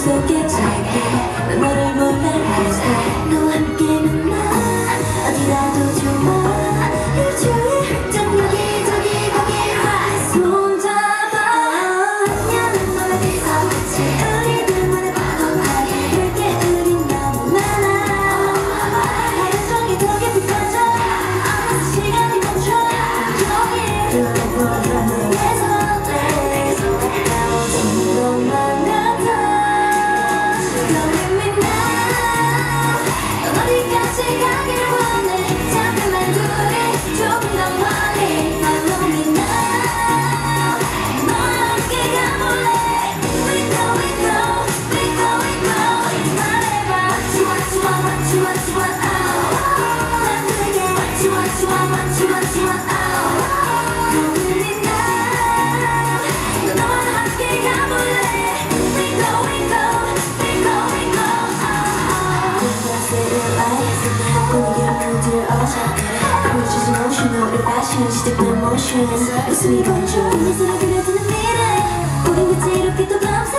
속에 짧게 난 너를 몰라 너와 함께면 나 어디라도 좋아 일주일 훌쩍 여기저기 거기 손잡아 안녕은 멀리서 같이 우리들만의 파도하게 그렇게 우린 너무 많아 하루 종일 더 깊이 빠져 시간이 멈춰 종일 잠깐만 둘이 조금 더 emotional 우리 fashion 시작된 motion 웃음이 번져 미소를 그려지는 미래 우린 같이 이렇게 또 밤새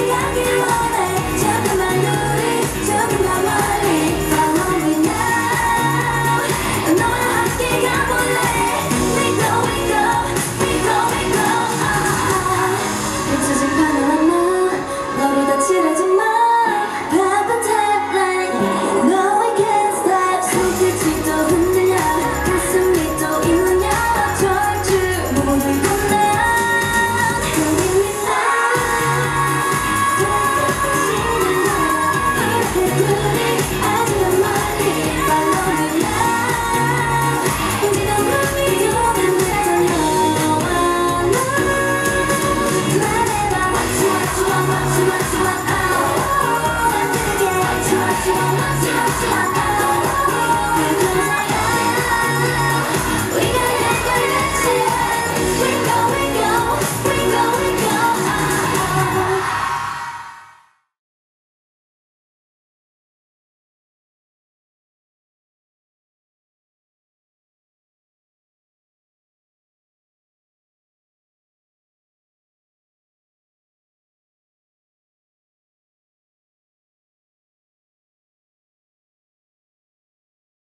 I can love